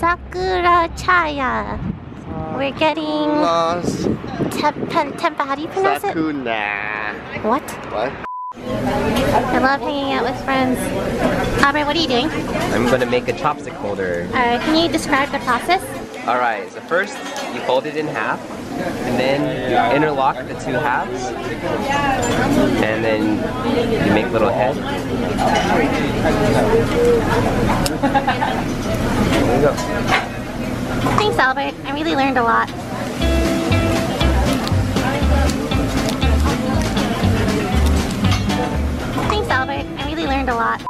Sakura Chaya. We're getting Lost tempa, tempa. How do you pronounce it? Sakuna. What? What? I love hanging out with friends. Albert, what are you doing? I'm gonna make a chopstick holder. Alright, can you describe the process? Alright, so first you fold it in half, and then interlock the two halves, and then you make little heads. There you go. Thanks, Albert. I really learned a lot. Thanks, Albert. I really learned a lot.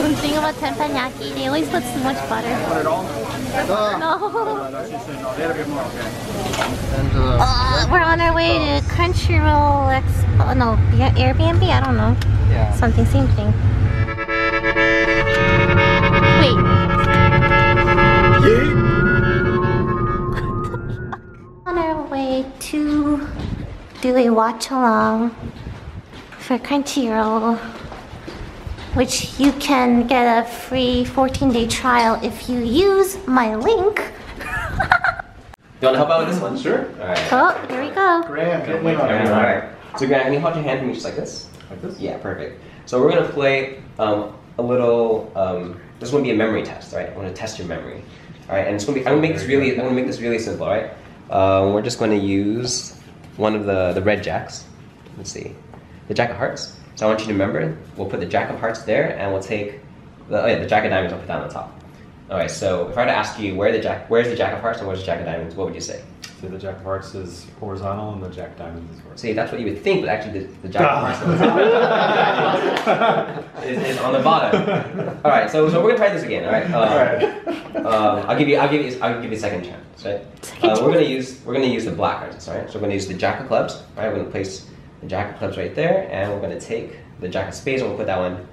One thing about teppanyaki, they always put so much butter. No. Uh, we're on our way to Crunchyroll Expo. No, Airbnb? I don't know. Yeah. Something, same thing. Wait. on our way to do a watch along for Crunchyroll, which you can get a free 14 day trial if you use my link. You wanna help out with this one? Sure. Alright. Oh, here we go. Alright. So Grant, can you hold your hand for me just like this? Like this? Yeah, perfect. So we're gonna play um, a little. Um, this is gonna be a memory test, right? I want to test your memory. All right, and it's gonna be. I'm gonna make this really. I'm gonna make this really simple, all right? Um, we're just gonna use one of the the red jacks. Let's see, the jack of hearts. So I want you to remember. We'll put the jack of hearts there, and we'll take the oh yeah, the jack of diamonds. I'll put that on the top. All right. So if I were to ask you where the jack, where's the jack of hearts and where's the jack of diamonds, what would you say? So the Jack of Hearts is horizontal and the Jack of Diamonds is vertical. See, that's what you would think, but actually the, the jack of hearts is, is on the bottom. All right, so, so we're gonna try this again. All right. Um, um, I'll give you. I'll give you. I'll give you a second chance. Right. Uh, we're gonna use. We're gonna use the black cards. All right. So we're gonna use the jack of clubs. All right. We're gonna place the jack of clubs right there, and we're gonna take the jack of spades and we'll put that one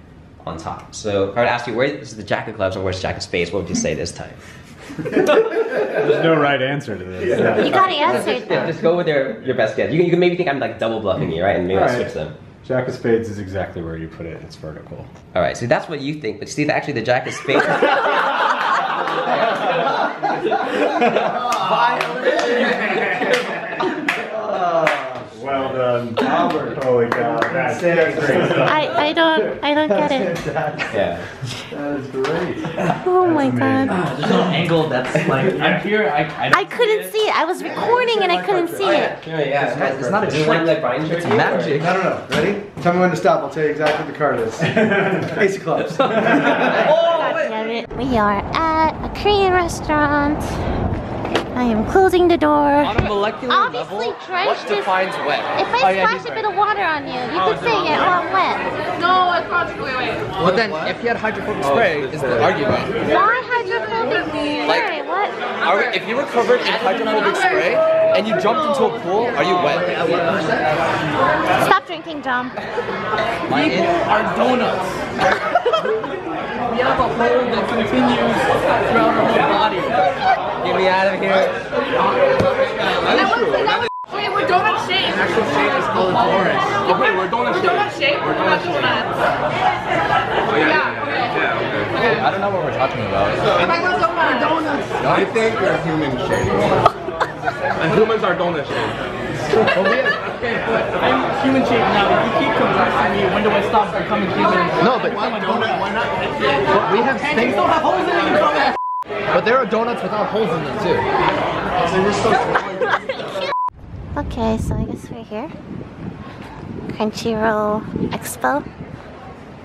on top. So if I were to ask you where is the jack of clubs and where's jack of spades, what would you say this time? There's no right answer to this. You gotta answer it Yeah, just go with your, your best guess. You can, you can maybe think I'm like double bluffing you, right? And maybe I'll All right. switch them. Jack of Spades is exactly where you put it. It's vertical. All right, so that's what you think, but see, that actually the jack of spades. Well done, Albert. Oh Holy cow, that's, that's great stuff. I, I don't I don't get it. yeah. That is great. Oh my god. Ah, there's no angle that's like I'm here. I I, I couldn't see it. I was recording and I couldn't see it. Oh, yeah, yeah. It's not a Is it one that Brian showed you? magic. No, no, no. Ready? Tell me when to stop. I'll tell you exactly what the card is. Ace of clubs. Oh, god damn it. We are at a Korean restaurant. I am closing the door. On a molecular Obviously level, drenched what is- defines wet? If I Oh, yeah, splash he's a bit of water on you, you could say, yeah, oh, I'm wet. No, it's not. Wait, wait. Well then, if you had hydrophobic oh, spray, is the argument. Why hydrophobic spray? What? Are we, if you were covered in hydrophobic spray and you jumped into a pool, are you wet? Stop drinking, Dom. People are donuts. we have a hole that continues throughout our whole body. Get me out of here. Wait, we're donut shaped. Actual shape is called torus. Oh, okay, we're donut shaped. We're donut shaped. We're not donuts. yeah. Oh, okay. I don't know what we're talking about. We're donuts. I think they're human shaped. And humans are donut shaped. well, oh, we have, okay, but I'm human shaped now. If you keep conversing me, when do I stop becoming human? No, but Why donut? Why not? we have And you still have holes in it, you dumbass. But there are donuts without holes in them too. Okay, so I guess we're here. Crunchyroll Expo.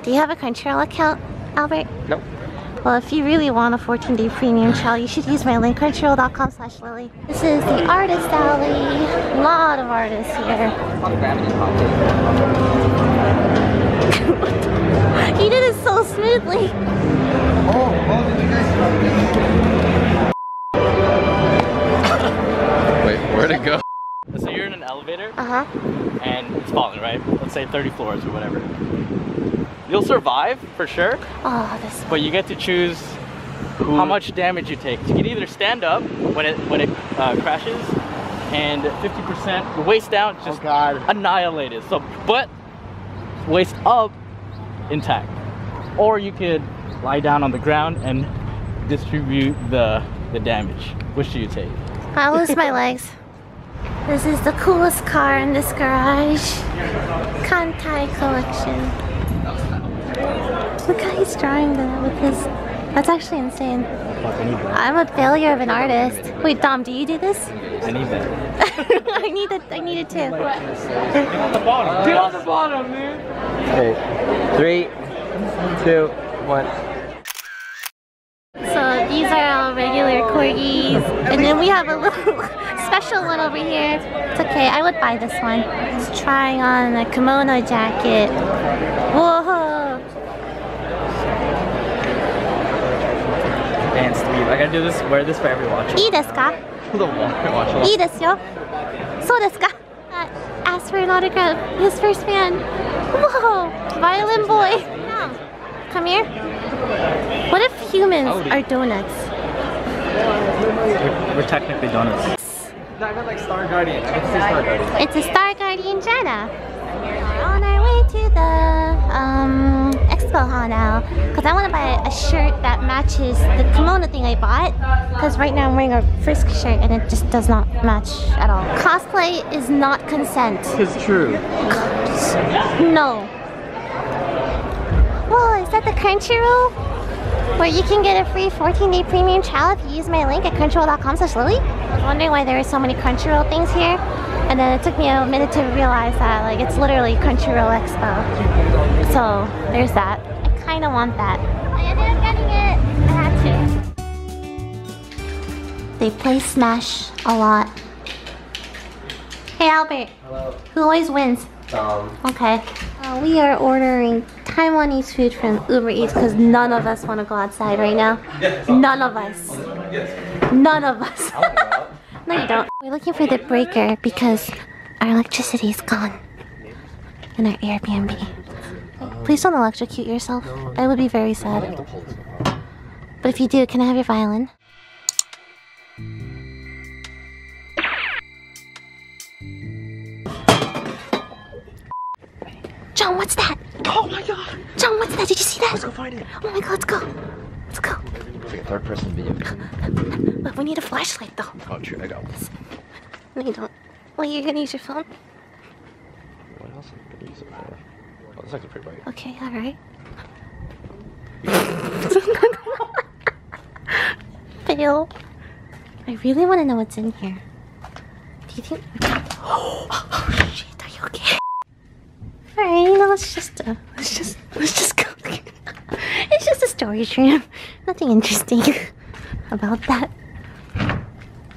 Do you have a Crunchyroll account, Albert? Nope. Well, if you really want a 14-day premium trial, you should use my link, crunchyroll.com slash lily. This is the artist alley. A lot of artists here. he did it so smoothly. Wait, where'd it go? So you're in an elevator Uh-huh. and it's falling, right? Let's say 30 floors or whatever. You'll survive for sure, Oh, this but you get to choose how much damage you take. You can either stand up when it when it uh, crashes, and 50% waist down just God. annihilated. So, but waist up intact. or you could lie down on the ground and distribute the the damage. Which do you take? I'll lose my legs. This is the coolest car in this garage. Kantai collection. Look how he's drawing that with his. That's actually insane. I need that. I'm a failure of an artist. Wait, Dom, do you do this? I need that. I need it. I need it too. Get to the bottom. Get on the bottom, dude. Okay. Three, two, one. corgis, and then we have a little special one over here. It's okay. I would buy this one. It's trying on a kimono jacket. Whoa! And Steve, I gotta do this. Wear this for every watch. いいですか? The watch. along. いいですよ。そうですか? Uh, asked for an autograph. His first fan. Whoa! Violin boy. Tom, come here. What if humans are donuts? We're, we're technically donuts. No, I meant like Star Guardian. I meant to say Star Guardian. It's a Star Guardian Janna. We're on our way to the um, expo hall now because I want to buy a shirt that matches the kimono thing I bought because right now I'm wearing a Frisk shirt and it just does not match at all. Cosplay is not consent. It's true. No. Whoa, is that the Crunchyroll? Where you can get a free 14-day premium trial if you use my link at crunchyroll.com slash lily? I was wondering why there were so many Crunchyroll things here. And then it took me a minute to realize that like it's literally Crunchyroll Expo. So there's that. I kinda want that. I ended up getting it. I had to. They play Smash a lot. Hey Albert. Hello. Who always wins? Um, Okay. Uh, we are ordering Taiwanese food from Uber Eats because none of us want to go outside right now. None of us. None of us. no, you don't. We're looking for the breaker because our electricity is gone in our Airbnb. Please don't electrocute yourself. I would be very sad. But if you do, can I have your violin? John, what's that? Oh my god. John, what's that? Did you see that? Let's go find it. Oh my god, let's go. Let's go. It's like a third person video. But we need a flashlight though. Oh, true. I got one. No, you don't. Well, you're gonna use your phone? What else am I gonna use it for? Oh, this actually pretty bright. Okay, alright. Fail. I really want to know what's in here. Do you think? Oh shit! Are you okay? Alright, you know, let's just uh, let's just let's just go. it's just a story room. Nothing interesting about that.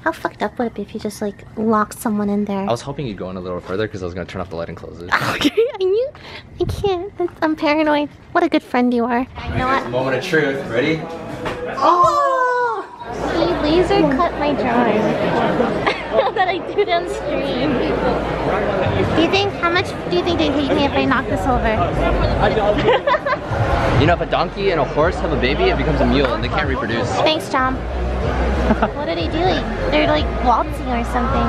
How fucked up would it be if you just like locked someone in there? I was hoping you'd go in a little further because I was gonna turn off the light and close it. Okay, I knew. I can't. I'm paranoid. What a good friend you are. You know what? Moment of truth. Ready? Oh! He laser cut my drawing that I did on stream. Do you think, how much do you think they'd hate me if I knock this over? You know, if a donkey and a horse have a baby, it becomes a mule and they can't reproduce. Thanks, Tom. what are they doing? They're like waltzing or something.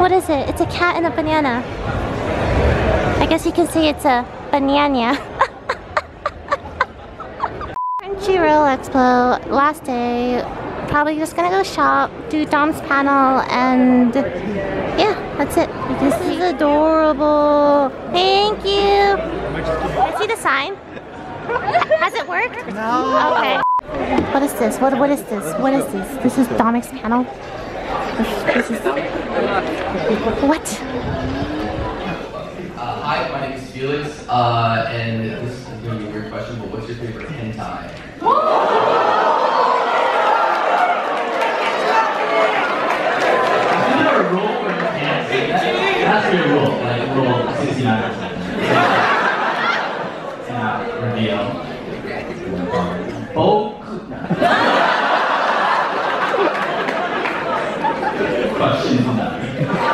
What is it? It's a cat and a banana. I guess you can say it's a banana. Crunchyroll Expo, last day. Probably just gonna go shop, do Dom's panel, and yeah, that's it. This is adorable. Thank you. I see the sign. Has it worked? No. Okay. What is this? What what is this? What is this? This is Domics' panel. This, this is what? Uh, hi, my name is Felix, uh, and this is going to be a weird question, but what's your favorite hentai? That's your roll, like roll 69%. Now, reveal. Bulk. Questions on that. He's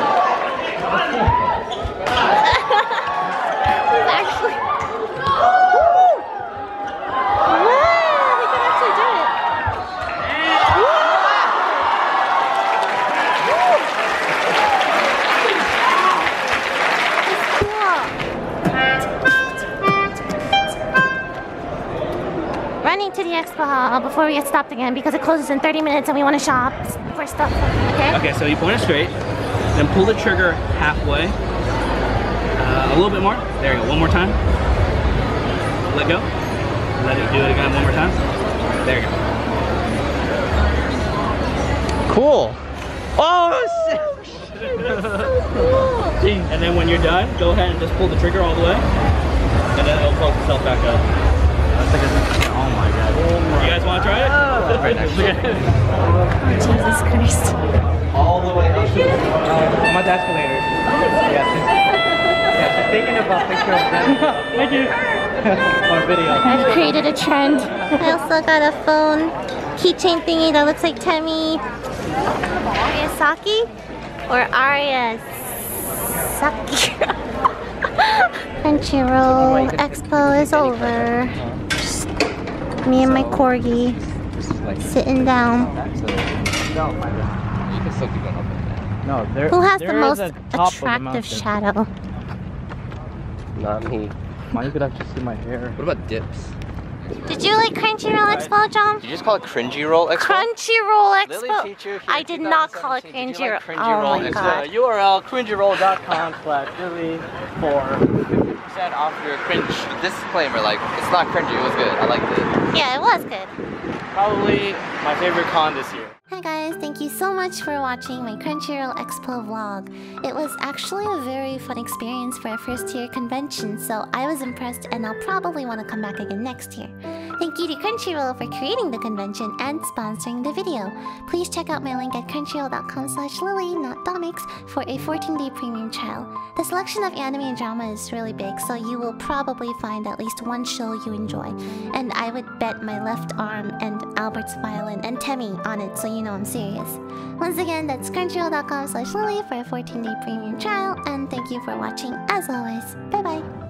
running to the expo hall before we get stopped again because it closes in 30 minutes and we want to shop for stuff. Okay? Okay, so you point it straight, then pull the trigger halfway. Uh, a little bit more. There you go. One more time. Let go. Let it do it again one more time. There you go. Cool. Oh shit. And then when you're done, go ahead and just pull the trigger all the way. And then it'll close itself back up. Oh my god. You guys want to try it? Right next to it. Jesus Christ. All the way up. I'm at the escalator. Yeah, thinking about picture of them. Thank you. On video. I've created a trend. I also got a phone keychain thingy that looks like Temmie Ariyasaki or Arya Saki. Crunchyroll Expo is over. Just me and my corgi sitting down. You can still keep going up and No, there. Who has the most is a top of the attractive shadow? Not me. Why you could actually see my hair? What about dips? Did you like Crunchyroll Expo, John? Did you just call it cringy roll expo? Crunchyroll Lily Expo. teacher I did not call it 2017. Did you like Crunchyroll. Oh my Expo? god. Uh, URL cringyroll.com slash Lily for 50% off your cringe. Disclaimer, like, it's not cringy, it was good. I liked it. Yeah, it was good. Probably my favorite con this year. Hi guys, thank you so much for watching my Crunchyroll Expo vlog. It was actually a very fun experience for a first year convention, so I was impressed and I'll probably want to come back again next year. Thank you to Crunchyroll for creating the convention and sponsoring the video. Please check out my link at crunchyroll.com slash lily, not Domics, for a 14-day premium trial. The selection of anime and drama is really big, so you will probably find at least one show you enjoy. And I would bet my left arm and Albert's violin and Temmie on it, so you know I'm serious. Once again, that's crunchyroll.com slash lily for a 14-day premium trial, and thank you for watching as always. Bye-bye.